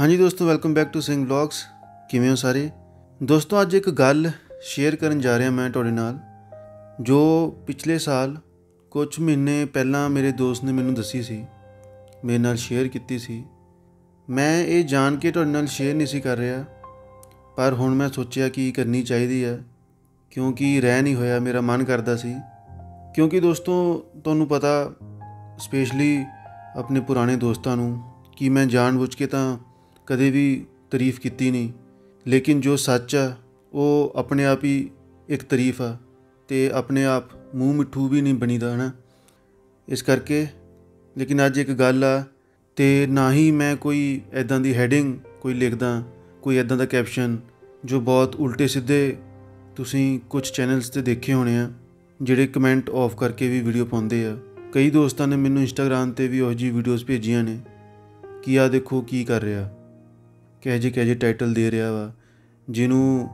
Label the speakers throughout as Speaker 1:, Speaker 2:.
Speaker 1: ਹਾਂਜੀ ਦੋਸਤੋ welcome back to Singh vlogs ਕਿਵੇਂ ਹੋ ਸਾਰੇ? ਦੋਸਤੋ, ਅੱਜ ਇੱਕ ਗੱਲ ਸ਼ੇਅਰ ਕਰਨ ਜਾ ਰਿਹਾ ਮੈਂ ਤੁਹਾਡੇ ਨਾਲ, ਜੋ ਪਿਛਲੇ ਸਾਲ ਕੁਝ ਮਹੀਨੇ ਪਹਿਲਾਂ ਮੇਰੇ ਦੋਸਤ ਨੇ ਮੈਨੂੰ ਦੱਸੀ ਸੀ, ਮੇਰੇ ਨਾਲ ਸ਼ੇਅਰ ਕੀਤੀ ਸੀ। ਮੈਂ ਇਹ ਜਾਣ ਕੇ ਤੁਹਾਡੇ ਨਾਲ ਸ਼ੇਅਰ ਨਹੀਂ ਸੀ ਕਰ ਰਿਹਾ, ਪਰ ਹੁਣ ਮੈਂ ਸੋਚਿਆ ਕਿ ਕਰਨੀ ਚਾਹੀਦੀ ਹੈ ਕਿਉਂਕਿ ਰਹਿ ਨਹੀਂ ਹੋਇਆ, ਮੇਰਾ ਮਨ ਕਰਦਾ ਸੀ। ਕਿਉਂਕਿ ਦੋਸਤੋ, ਤੁਹਾਨੂੰ ਪਤਾ ਸਪੈਸ਼ਲੀ ਆਪਣੇ ਪੁਰਾਣੇ ਦੋਸਤਾਂ ਨੂੰ, ਕਿ ਮੈਂ ਜਾਣਬੁੱਝ ਕੇ ਤਾਂ ਕਦੇ ਵੀ ਤਾਰੀਫ ਕੀਤੀ ਨਹੀਂ। ਲੇਕਿਨ ਜੋ ਸੱਚ ਆ, ਉਹ ਆਪਣੇ ਆਪ ਹੀ ਇੱਕ ਤਾਰੀਫ ਆ ਤੇ ਆਪਣੇ ਆਪ ਮੂੰਹ ਮਿੱਠੂ ਵੀ ਨਹੀਂ ਬਣੀਦਾ, ਹਨਾ? ਇਸ ਕਰਕੇ, ਲੇਕਿਨ ਅੱਜ ਇੱਕ ਗੱਲ ਆ ਤੇ ਨਾ ਹੀ ਮੈਂ ਕੋਈ ਐਦਾਂ ਦੀ ਹੈਡਿੰਗ ਕੋਈ ਲਿਖਦਾ, ਕੋਈ ਐਦਾਂ ਦਾ ਕੈਪਸ਼ਨ ਜੋ ਬਹੁਤ ਉਲਟੇ ਸਿੱਧੇ ਤੁਸੀਂ ਕੁਝ ਚੈਨਲਸ ਤੇ ਦੇਖੇ ਹੋਣੇ ਆ, ਜਿਹੜੇ ਕਮੈਂਟ ਆਫ ਕਰਕੇ ਵੀ ਵੀਡੀਓ ਪਾਉਂਦੇ ਆ। ਕਈ ਦੋਸਤਾਂ ਨੇ ਮੈਨੂੰ ਇੰਸਟਾਗ੍ਰam ਤੇ ਵੀ ਉਹ ਜੀ ਵੀਡੀਓਜ਼ ਭੇਜੀਆਂ ਨੇ ਕਿ ਆ ਦੇਖੋ ਕੀ ਕਰ ਰਿਹਾ। ਕਿਹੋ ਜਿਹੇ ਕਿਹੋ ਜਿਹੇ ਟਾਈਟਲ ਦੇ ਰਿਹਾ ਵਾ। ਜਿਹਨੂੰ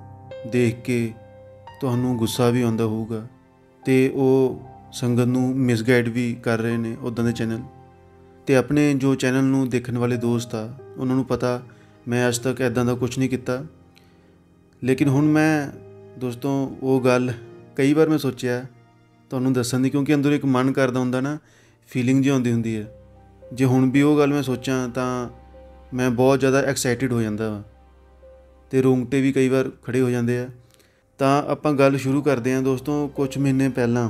Speaker 1: ਦੇਖ ਕੇ ਤੁਹਾਨੂੰ ਗੁੱਸਾ ਵੀ ਆਉਂਦਾ ਹੋਊਗਾ ਤੇ ਉਹ ਸੰਗਤ ਨੂੰ ਮਿਸਗਾਈਡ ਵੀ ਕਰ ਰਹੇ ਨੇ ਉਦਾਂ ਦੇ ਚੈਨਲ ਤੇ ਆਪਣੇ ਜੋ ਚੈਨਲ ਨੂੰ ਦੇਖਣ ਵਾਲੇ ਦੋਸਤ ਆ, ਉਹਨਾਂ ਨੂੰ ਪਤਾ ਮੈਂ ਅੱਜ ਤੱਕ ਐਦਾਂ ਦਾ ਕੁਝ ਨਹੀਂ ਕੀਤਾ। ਲੇਕਿਨ ਹੁਣ ਮੈਂ ਦੋਸਤੋ, ਉਹ ਗੱਲ ਕਈ ਵਾਰ ਮੈਂ ਸੋਚਿਆ, ਤੁਹਾਨੂੰ ਦੱਸਣ ਦੀ ਕਿਉਂਕਿ ਅੰਦਰ ਇੱਕ ਮਨ ਕਰਦਾ ਹੁੰਦਾ ਨਾ ਫੀਲਿੰਗ ਜਿਹੀ ਆਉਂਦੀ ਹੁੰਦੀ ਹੈ। ਜੇ ਹੁਣ ਵੀ ਉਹ ਗੱਲ ਮੈਂ ਸੋਚਾਂ ਤਾਂ ਮੈਂ ਬਹੁਤ ਜ਼ਿਆਦਾ ਐਕਸਾਈਟਿਡ ਹੋ ਜਾਂਦਾ ਹਾਂ ਤੇ ਰੋਂਗਟੇ ਵੀ ਕਈ ਵਾਰ ਖੜੇ ਹੋ ਜਾਂਦੇ ਆ। ਤਾਂ ਆਪਾਂ ਗੱਲ ਸ਼ੁਰੂ ਕਰਦੇ ਹਾਂ ਦੋਸਤੋ ਕੁਝ ਮਹੀਨੇ ਪਹਿਲਾਂ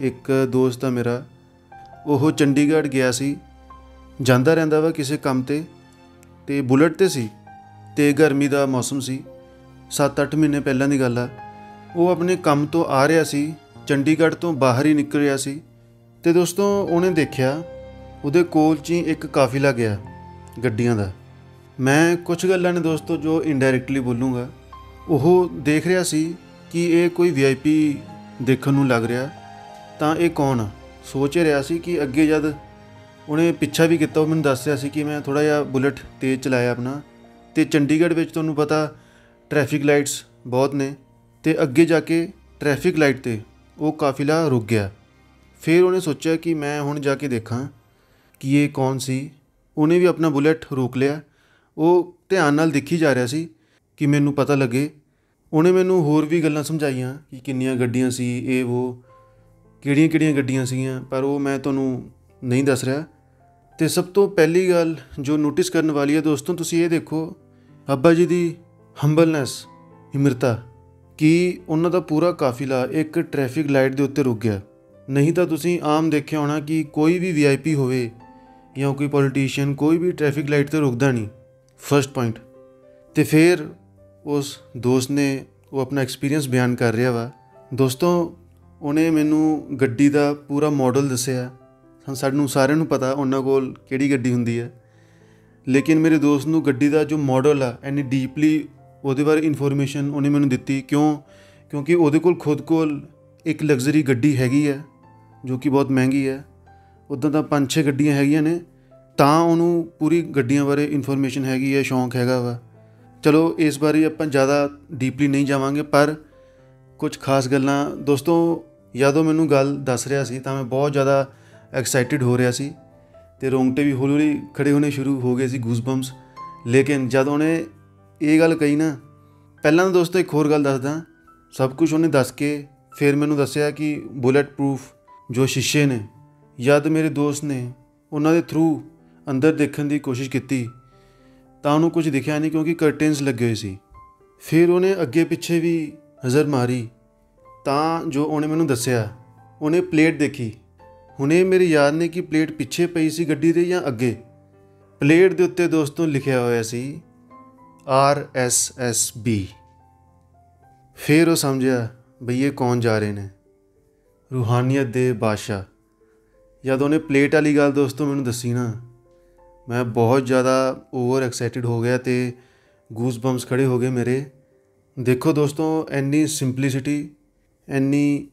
Speaker 1: ਇੱਕ ਦੋਸਤ ਆ ਮੇਰਾ, ਉਹ ਚੰਡੀਗੜ੍ਹ ਗਿਆ ਸੀ। ਜਾਂਦਾ ਰਹਿੰਦਾ ਵਾ ਕਿਸੇ ਕੰਮ ਤੇ ਤੇ ਬੁਲਟ ਤੇ ਸੀ, ਤੇ ਗਰਮੀ ਦਾ ਮੌਸਮ ਸੀ। 7-8 ਮਹੀਨੇ ਪਹਿਲਾਂ ਦੀ ਗੱਲ ਆ। ਉਹ ਆਪਣੇ ਕੰਮ ਤੋਂ ਆ ਰਿਹਾ ਸੀ, ਚੰਡੀਗੜ੍ਹ ਤੋਂ ਬਾਹਰ ਹੀ ਨਿਕਲ ਰਿਹਾ ਸੀ। ਤੇ ਦੋਸਤੋ, ਉਹਨੇ ਦੇਖਿਆ, ਉਹਦੇ ਕੋਲ 'ਚ ਹੀ ਇੱਕ ਕਾਫਿਲਾ ਗਿਆ। ਗੱਡੀਆਂ ਦਾ। ਮੈਂ ਕੁਝ ਗੱਲਾਂ ਨੇ ਦੋਸਤੋ ਜੋ ਇਨਡਾਇਰੈਕਟਲੀ ਬੋਲੂੰਗਾ। ਉਹ ਦੇਖ ਰਿਹਾ ਸੀ ਕਿ ਇਹ ਕੋਈ ਵੀਆਈਪੀ ਦੇਖਣ ਨੂੰ ਲੱਗ ਰਿਹਾ। ਤਾਂ ਇਹ ਕੌਣ ਆ? ਸੋਚ ਰਿਹਾ ਸੀ ਕਿ ਅੱਗੇ ਜਦ ਉਹਨੇ ਪਿੱਛਾ ਵੀ ਕੀਤਾ, ਉਹ ਮੈਨੂੰ ਦੱਸ ਰਿਹਾ ਸੀ ਕਿ ਮੈਂ ਥੋੜਾ ਜਿਹਾ ਬੁਲਟ ਤੇਜ਼ ਚਲਾਇਆ ਆਪਣਾ। ਤੇ ਚੰਡੀਗੜ੍ਹ ਵਿੱਚ ਤੁਹਾਨੂੰ ਪਤਾ ਟ੍ਰੈਫਿਕ ਲਾਈਟਸ ਬਹੁਤ ਨੇ। ਤੇ ਅੱਗੇ ਜਾ ਕੇ ਟ੍ਰੈਫਿਕ ਲਾਈਟ ਤੇ ਉਹ ਕਾਫਿਲਾ ਰੁਕ ਗਿਆ। ਫਿਰ ਉਹਨੇ ਸੋਚਿਆ ਕਿ ਮੈਂ ਹੁਣ ਜਾ ਕੇ ਦੇਖਾਂ ਕਿ ਇਹ ਕੌਣ ਸੀ। ਉਹਨੇ ਵੀ ਆਪਣਾ ਬੁਲੇਟ ਰੋਕ ਲਿਆ। ਉਹ ਧਿਆਨ ਨਾਲ ਦੇਖੀ ਜਾ ਰਿਹਾ ਸੀ ਕਿ ਮੈਨੂੰ ਪਤਾ ਲੱਗੇ। ਉਹਨੇ ਮੈਨੂੰ ਹੋਰ ਵੀ ਗੱਲਾਂ ਸਮਝਾਈਆਂ ਕਿ ਕਿੰਨੀਆਂ ਗੱਡੀਆਂ ਸੀ, ਇਹ ਉਹ ਕਿਹੜੀਆਂ ਕਿਹੜੀਆਂ ਗੱਡੀਆਂ ਸੀਗੀਆਂ, ਪਰ ਉਹ ਮੈਂ ਤੁਹਾਨੂੰ ਨਹੀਂ ਦੱਸ ਰਿਹਾ। ਤੇ ਸਭ ਤੋਂ ਪਹਿਲੀ ਗੱਲ ਜੋ ਨੋਟਿਸ ਕਰਨ ਵਾਲੀ ਹੈ ਦੋਸਤੋ, ਤੁਸੀਂ ਇਹ ਦੇਖੋ, ਅੱਬਾ ਜੀ ਦੀ ਹੰਬਲਨੈਸ ਹਿਮਰਤਾ, ਕਿ ਉਹਨਾਂ ਦਾ ਪੂਰਾ ਕਾਫਿਲਾ ਇੱਕ ਟ੍ਰੈਫਿਕ ਲਾਈਟ ਦੇ ਉੱਤੇ ਰੁਕ ਗਿਆ। ਨਹੀਂ ਤਾਂ ਤੁਸੀਂ ਆਮ ਦੇਖਿਆ ਹੋਣਾ ਕਿ ਕੋਈ ਵੀ ਵੀਆਈਪੀ ਹੋਵੇ ਜਾਂ ਕੋਈ ਪੋਲੀਟੀਸ਼ੀਅਨ ਕੋਈ ਵੀ ਟ੍ਰੈਫਿਕ ਲਾਈਟ ਤੇ ਰੁਕਦਾ ਨਹੀਂ ਫਰਸਟ ਪੁਆਇੰਟ ਤੇ ਫਿਰ ਉਸ ਦੋਸਤ ਨੇ ਉਹ ਆਪਣਾ ਐਕਸਪੀਰੀਅੰਸ ਬਿਆਨ ਕਰ ਰਿਹਾ ਵਾ। ਦੋਸਤੋ, ਉਹਨੇ ਮੈਨੂੰ ਗੱਡੀ ਦਾ ਪੂਰਾ ਮਾਡਲ ਦੱਸਿਆ। ਸਾਨੂੰ ਸਾਰਿਆਂ ਨੂੰ ਪਤਾ ਉਹਨਾਂ ਕੋਲ ਕਿਹੜੀ ਗੱਡੀ ਹੁੰਦੀ ਹੈ ਲੇਕਿਨ ਮੇਰੇ ਦੋਸਤ ਨੂੰ ਗੱਡੀ ਦਾ ਜੋ ਮਾਡਲ ਆ ਐਨੀ ਡੀਪਲੀ ਉਹਦੇ ਬਾਰੇ ਇਨਫੋਰਮੇਸ਼ਨ ਉਹਨੇ ਮੈਨੂੰ ਦਿੱਤੀ। ਕਿਉਂ? ਕਿਉਂਕਿ ਉਹਦੇ ਕੋਲ ਖੁਦ ਕੋਲ ਇੱਕ ਲਗਜ਼ਰੀ ਗੱਡੀ ਹੈਗੀ ਹੈ ਜੋ ਕਿ ਬਹੁਤ ਮਹਿੰਗੀ ਹੈ ਉਦਾਂ ਤਾਂ ਪੰਜ ਛੇ ਗੱਡੀਆਂ ਹੈਗੀਆਂ ਨੇ, ਤਾਂ ਉਹਨੂੰ ਪੂਰੀ ਗੱਡੀਆਂ ਬਾਰੇ ਇਨਫੋਰਮੇਸ਼ਨ ਹੈਗੀ ਹੈ, ਸ਼ੌਂਕ ਹੈਗਾ ਵਾ। ਚਲੋ, ਇਸ ਬਾਰੇ ਆਪਾਂ ਜ਼ਿਆਦਾ ਡੀਪਲੀ ਨਹੀਂ ਜਾਵਾਂਗੇ, ਪਰ ਕੁਝ ਖਾਸ ਗੱਲਾਂ, ਦੋਸਤੋ ਜਦੋਂ ਮੈਨੂੰ ਗੱਲ ਦੱਸ ਰਿਹਾ ਸੀ, ਤਾਂ ਮੈਂ ਬਹੁਤ ਜ਼ਿਆਦਾ ਐਕਸਾਈਟਿਡ ਹੋ ਰਿਹਾ ਸੀ, ਤੇ ਰੋਂਗਟੇ ਵੀ ਹੌਲੀ ਹੌਲੀ ਖੜੇ ਹੋਣੇ ਸ਼ੁਰੂ ਹੋ ਗਏ ਸੀ ਗੂਸਬੰਪਸ ਲੇਕਿਨ ਜਦ ਉਹਨੇ ਇਹ ਗੱਲ ਕਹੀ ਨਾ, ਪਹਿਲਾਂ ਤਾਂ ਦੋਸਤੋ ਇੱਕ ਹੋਰ ਗੱਲ ਦੱਸਦਾ, ਸਭ ਕੁਝ ਉਹਨੇ ਦੱਸ ਕੇ, ਫਿਰ ਮੈਨੂੰ ਦੱਸਿਆ ਕਿ ਬੁਲੇਟ ਪ੍ਰੂਫ ਜੋ ਸ਼ੀਸ਼ੇ ਨੇ ਜਦ ਮੇਰੇ ਦੋਸਤ ਨੇ ਉਹਨਾਂ ਦੇ ਥਰੂ ਅੰਦਰ ਦੇਖਣ ਦੀ ਕੋਸ਼ਿਸ਼ ਕੀਤੀ, ਤਾਂ ਉਹਨੂੰ ਕੁਝ ਦਿਖਿਆ ਨਹੀਂ ਕਿਉਂਕਿ ਕਰਟਨਸ ਲੱਗੇ ਹੋਏ ਸੀ। ਫਿਰ ਉਹਨੇ ਅੱਗੇ ਪਿੱਛੇ ਵੀ ਨਜ਼ਰ ਮਾਰੀ, ਤਾਂ ਜੋ ਉਹਨੇ ਮੈਨੂੰ ਦੱਸਿਆ। ਉਹਨੇ ਪਲੇਟ ਦੇਖੀ। ਹੁਣੇ ਮੇਰੇ ਯਾਦ ਨੇ ਕਿ ਪਲੇਟ ਪਿੱਛੇ ਪਈ ਸੀ ਗੱਡੀ ਦੇ ਜਾਂ ਅੱਗੇ। ਪਲੇਟ ਦੇ ਉੱਤੇ ਦੋਸਤੋ ਲਿਖਿਆ ਹੋਇਆ ਸੀ ਆਰ ਐਸ ਐਸ ਬੀ ਫਿਰ ਉਹ ਸਮਝਿਆ, ਬਈ ਇਹ ਕੌਣ ਜਾ ਰਹੇ ਨੇ? ਰੂਹਾਨੀਅਤ ਦੇ ਬਾਦਸ਼ਾਹ। ਜਦ ਉਹਨੇ ਪਲੇਟ ਵਾਲੀ ਗੱਲ ਦੋਸਤੋ ਮੈਨੂੰ ਦੱਸੀ ਨਾ, ਮੈਂ ਬਹੁਤ ਜ਼ਿਆਦਾ ਓਵਰ ਐਕਸਾਈਟਿਡ ਹੋ ਗਿਆ ਤੇ ਗੂਸ ਬੰਪਸ ਖੜੇ ਹੋ ਗਏ ਮੇਰੇ। ਦੇਖੋ ਦੋਸਤੋ ਐਨੀ ਸਿੰਪਲਿਸਿਟੀ ਐਨੀ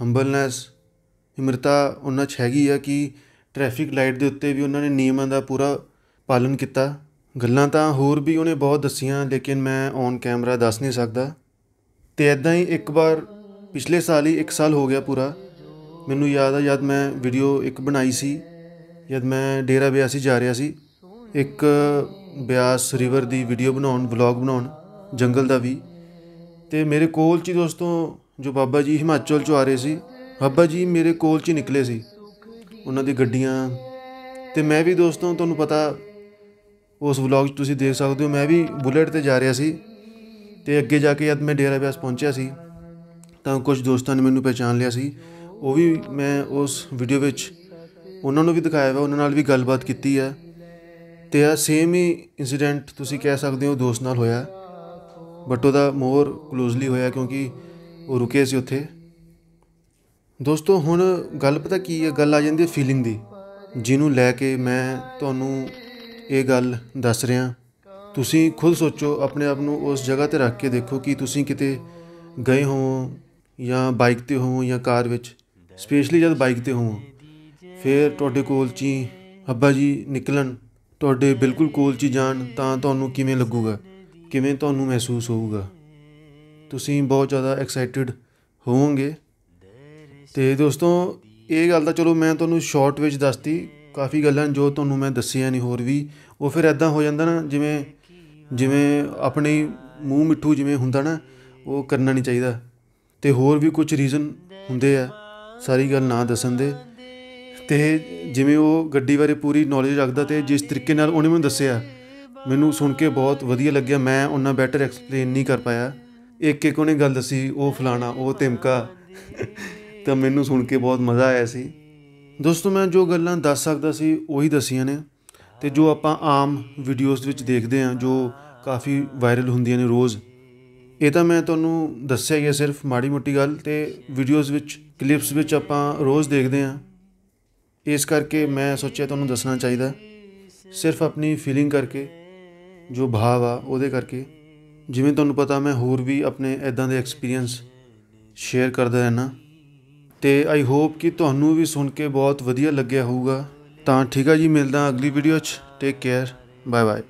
Speaker 1: ਹੰਬਲਨੈਸ ਹਿਮਰਤਾ ਉਹਨਾਂ 'ਚ ਹੈਗੀ ਆ ਕਿ ਟ੍ਰੈਫਿਕ ਲਾਈਟ ਦੇ ਉੱਤੇ ਵੀ ਉਹਨਾਂ ਨੇ ਨਿਯਮਾਂ ਦਾ ਪੂਰਾ ਪਾਲਣ ਕੀਤਾ। ਗੱਲਾਂ ਤਾਂ ਹੋਰ ਵੀ ਉਹਨੇ ਬਹੁਤ ਦੱਸੀਆਂ, ਲੇਕਿਨ ਮੈਂ ਔਨ ਕੈਮਰਾ ਦੱਸ ਨਹੀਂ ਸਕਦਾ। ਤੇ ਐਦਾਂ ਹੀ ਇੱਕ ਵਾਰ ਪਿਛਲੇ ਸਾਲ ਹੀ 1 ਸਾਲ ਹੋ ਗਿਆ ਪੂਰਾ ਮੈਨੂੰ ਯਾਦ ਆ, ਜਦ ਮੈਂ ਵੀਡੀਓ ਇੱਕ ਬਣਾਈ ਸੀ, ਜਦ ਮੈਂ ਡੇਰਾ ਬਿਆਸੀ ਜਾ ਰਿਹਾ ਸੀ, ਇੱਕ ਬਿਆਸ ਰਿਵਰ ਦੀ ਵੀਡੀਓ ਬਣਾਉਣ ਵਲੌਗ ਬਣਾਉਣ, ਜੰਗਲ ਦਾ ਵੀ। ਤੇ ਮੇਰੇ ਕੋਲ 'ਚ ਹੀ ਦੋਸਤੋ, ਜੋ ਬਾਬਾ ਜੀ ਹਿਮਾਚਲ 'ਚੋਂ ਆ ਰਹੇ ਸੀ, ਬਾਬਾ ਜੀ ਮੇਰੇ ਕੋਲ 'ਚ ਹੀ ਨਿਕਲੇ ਸੀ, ਉਹਨਾਂ ਦੀ ਗੱਡੀਆਂ। ਤੇ ਮੈਂ ਵੀ ਦੋਸਤੋ, ਤੁਹਾਨੂੰ ਪਤਾ, ਉਸ ਵਲੌਗ 'ਚ ਤੁਸੀਂ ਦੇਖ ਸਕਦੇ ਹੋ, ਮੈਂ ਵੀ ਬੁਲੇਟ ਤੇ ਜਾ ਰਿਹਾ ਸੀ। ਤੇ ਅੱਗੇ ਜਾ ਕੇ ਜਦ ਮੈਂ ਡੇਰਾ ਬਿਆਸ ਪਹੁੰਚਿਆ ਸੀ, ਤਾਂ ਕੁਝ ਦੋਸਤਾਂ ਨੇ ਮੈਨੂੰ ਪਹਿਚਾਨ ਲਿਆ ਸੀ। ਉਹ ਵੀ ਮੈਂ ਉਸ ਵੀਡੀਓ ਵਿੱਚ ਉਹਨਾਂ ਨੂੰ ਵੀ ਦਿਖਾਇਆ ਵਾ, ਉਹਨਾਂ ਨਾਲ ਵੀ ਗੱਲਬਾਤ ਕੀਤੀ ਹੈ ਤੇ ਆ ਸੇਮ ਹੀ ਇਨਸੀਡੈਂਟ ਤੁਸੀਂ ਕਹਿ ਸਕਦੇ ਹੋ ਦੋਸਤ ਨਾਲ ਹੋਇਆ। ਬਟ ਉਹਦਾ ਮੋਰ ਕਲੋਜ਼ਲੀ ਹੋਇਆ ਕਿਉਂਕਿ ਉਹ ਰੁਕੇ ਸੀ ਉੱਥੇ। ਦੋਸਤੋ, ਹੁਣ ਗੱਲ ਪਤਾ ਕੀ ਹੈ ਗੱਲ ਆ ਜਾਂਦੀ ਹੈ ਫੀਲਿੰਗ ਦੀ। ਜਿਹਨੂੰ ਲੈ ਕੇ ਮੈਂ ਤੁਹਾਨੂੰ ਇਹ ਗੱਲ ਦੱਸ ਰਿਹਾ। ਤੁਸੀਂ ਖੁਦ ਸੋਚੋ, ਆਪਣੇ ਆਪ ਨੂੰ ਉਸ ਜਗ੍ਹਾ ਤੇ ਰੱਖ ਕੇ ਦੇਖੋ ਕਿ ਤੁਸੀਂ ਕਿਤੇ ਗਏ ਹੋ ਜਾਂ ਬਾਈਕ ਤੇ ਹੋ ਜਾਂ ਕਾਰ ਵਿੱਚ। ਸਪੈਸ਼ਲੀ ਜਦ ਬਾਈਕ ਤੇ ਹੋਵੋ, ਫਿਰ ਤੁਹਾਡੇ ਕੋਲ 'ਚ ਹੀ ਅੱਬਾ ਜੀ ਨਿਕਲਣ, ਤੁਹਾਡੇ ਬਿਲਕੁਲ ਕੋਲ 'ਚ ਹੀ ਜਾਣ, ਤਾਂ ਤੁਹਾਨੂੰ ਕਿਵੇਂ ਲੱਗੂਗਾ? ਕਿਵੇਂ ਤੁਹਾਨੂੰ ਮਹਿਸੂਸ ਹੋਊਗਾ? ਤੁਸੀਂ ਬਹੁਤ ਜ਼ਿਆਦਾ ਐਕਸਾਈਟਿਡ ਹੋਵੋਗੇ। ਤੇ ਦੋਸਤੋ, ਇਹ ਗੱਲ ਤਾਂ ਚਲੋ ਮੈਂ ਤੁਹਾਨੂੰ ਸ਼ਾਰਟ ਵਿੱਚ ਦੱਸਤੀ, ਕਾਫੀ ਗੱਲਾਂ ਜੋ ਤੁਹਾਨੂੰ ਮੈਂ ਦੱਸੀਆਂ ਨਹੀਂ ਹੋਰ ਵੀ, ਉਹ ਫਿਰ ਐਦਾਂ ਹੋ ਜਾਂਦਾ ਨਾ, ਜਿਵੇਂ ਜਿਵੇਂ ਆਪਣੇ ਮੂੰਹ ਮਿੱਠੂ ਜਿਵੇਂ ਹੁੰਦਾ ਨਾ, ਉਹ ਕਰਨਾ ਨਹੀਂ ਚਾਹੀਦਾ। ਤੇ ਹੋਰ ਵੀ ਕੁਝ ਰੀਜ਼ਨ ਹੁੰਦੇ ਆ। ਸਾਰੀ ਗੱਲ ਨਾ ਦੱਸਣ ਦੇ। ਤੇ ਜਿਵੇਂ ਉਹ ਗੱਡੀ ਬਾਰੇ ਪੂਰੀ ਨੌਲੇਜ ਰੱਖਦਾ ਤੇ ਜਿਸ ਤਰੀਕੇ ਨਾਲ ਉਹਨੇ ਮੈਨੂੰ ਦੱਸਿਆ, ਮੈਨੂੰ ਸੁਣ ਕੇ ਬਹੁਤ ਵਧੀਆ ਲੱਗਿਆ। ਮੈਂ ਉਹਨਾਂ ਬੈਟਰ ਐਕਸਪਲੇਨ ਨਹੀਂ ਕਰ ਪਾਇਆ। ਇੱਕ ਇੱਕ ਉਹਨੇ ਗੱਲ ਦੱਸੀ, ਉਹ ਫਲਾਣਾ, ਉਹ ਤਿਮਕਾ। ਤਾਂ ਮੈਨੂੰ ਸੁਣ ਕੇ ਬਹੁਤ ਮਜ਼ਾ ਆਇਆ ਸੀ। ਦੋਸਤੋ, ਮੈਂ ਜੋ ਗੱਲਾਂ ਦੱਸ ਸਕਦਾ ਸੀ, ਉਹੀ ਦਸੀਆਂ ਨੇ। ਤੇ ਜੋ ਆਪਾਂ ਆਮ ਵੀਡੀਓਜ਼ ਵਿੱਚ ਦੇਖਦੇ ਹਾਂ, ਜੋ ਕਾਫੀ ਵਾਇਰਲ ਹੁੰਦੀਆਂ ਨੇ ਰੋਜ਼, ਇਹ ਤਾਂ ਮੈਂ ਤੁਹਾਨੂੰ ਦੱਸਿਆ ਹੀ ਹੈ ਸਿਰਫ ਮਾੜੀ ਮੋਟੀ ਗੱਲ ਤੇ ਵੀਡੀਓਜ਼ ਵਿੱਚ ਕਲਿੱਪਸ ਵਿੱਚ ਆਪਾਂ ਰੋਜ਼ ਦੇਖਦੇ ਹਾਂ। ਇਸ ਕਰਕੇ ਮੈਂ ਸੋਚਿਆ ਤੁਹਾਨੂੰ ਦੱਸਣਾ ਚਾਹੀਦਾ। ਸਿਰਫ ਆਪਣੀ ਫੀਲਿੰਗ ਕਰਕੇ, ਜੋ ਭਾਵ ਆ, ਉਹਦੇ ਕਰਕੇ। ਜਿਵੇਂ ਤੁਹਾਨੂੰ ਪਤਾ ਮੈਂ ਹੋਰ ਵੀ ਆਪਣੇ ਐਦਾਂ ਦੇ ਐਕਸਪੀਰੀਅੰਸ ਸ਼ੇਅਰ ਕਰਦਾ ਰਹਿਣਾ ਤੇ ਆਈ ਹੋਪ ਕਿ ਤੁਹਾਨੂੰ ਵੀ ਸੁਣ ਕੇ ਬਹੁਤ ਵਧੀਆ ਲੱਗਿਆ ਹੋਊਗਾ। ਤਾਂ ਠੀਕ ਆ ਜੀ, ਮਿਲਦਾ ਅਗਲੀ ਵੀਡੀਓ 'ਚ। ਟੇਕ ਕੇਅਰ ਬਾਏ ਬਾਏ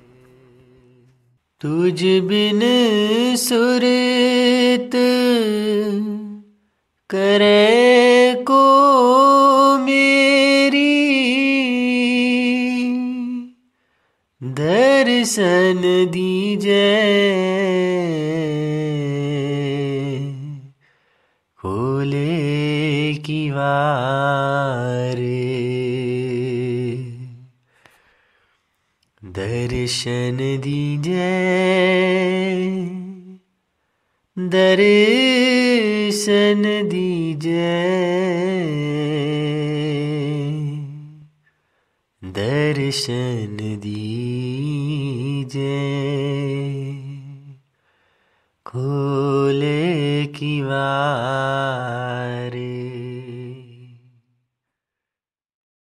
Speaker 2: ਤੁਝ ਬਿਨ ਸੁਰਤ ਕਰੇ ਮੇਰੀ ਦਰਸ਼ਨ ਦੀਜੇ ਖੋਲੇ ਕੀ ਵਾਰੇ ਦਰਸ਼ਨ ਦੀਜੇ ਦਰਸ਼ਨ ਦੀਜੇ दर्शन दीजे। खोले कुल किवा